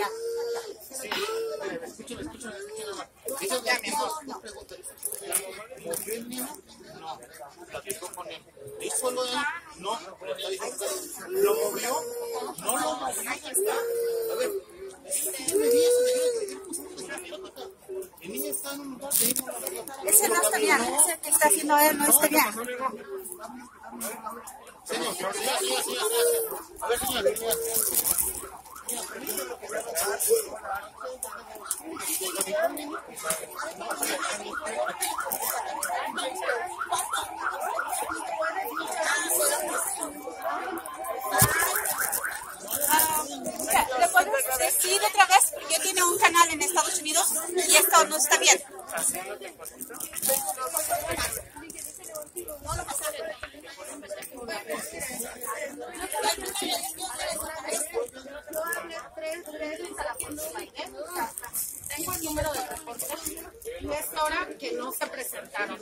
ya. Escúchame, escúchame, escúchame. Dice ya. ¿Movió el niño? No. Con él. ¿Hizo lo él? No. ¿Lo movió? No lo movió, está. A ver. Ese no está bien, ese que está haciendo él no está bien. Señor, señor, señor, señor. A ver, señor, señor. Ah, mira, ¿Le puedes decir otra vez? Porque yo tiene un canal en Estados Unidos y esto no está bien.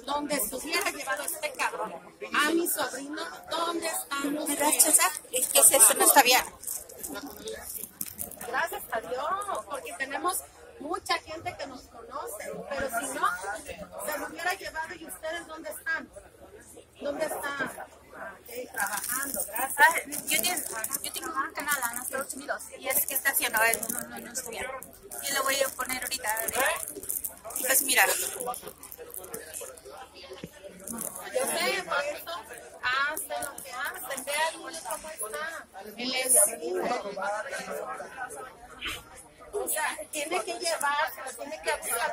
Donde estuviera llevado este cabrón a mi sobrino, ¿dónde están. César? Es que eso no está bien. Gracias a Dios, porque tenemos mucha gente que nos conoce, pero si no, se lo hubiera llevado y ustedes ¿dónde están? ¿Dónde están? Trabajando, gracias. Ah, Yo tengo, yo tengo un canal en Estados Unidos y es que está haciendo él no, no, no está bien. Y lo voy a poner ahorita. Y pues mira, Él es tiene que llevárselo, tiene que abusar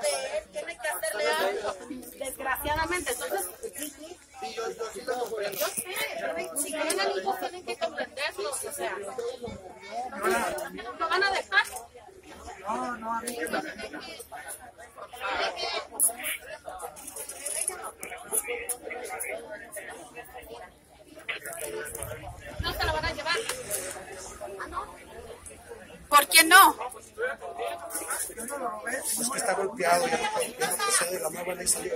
tiene que hacerle algo. Desgraciadamente, entonces, yo sé, si tienen hijos tienen que comprenderlos, o sea, ¿lo van a dejar? ¿No van a llevar? ¿Por qué no? Es que está golpeado, ya no, ya no la nueva ley salió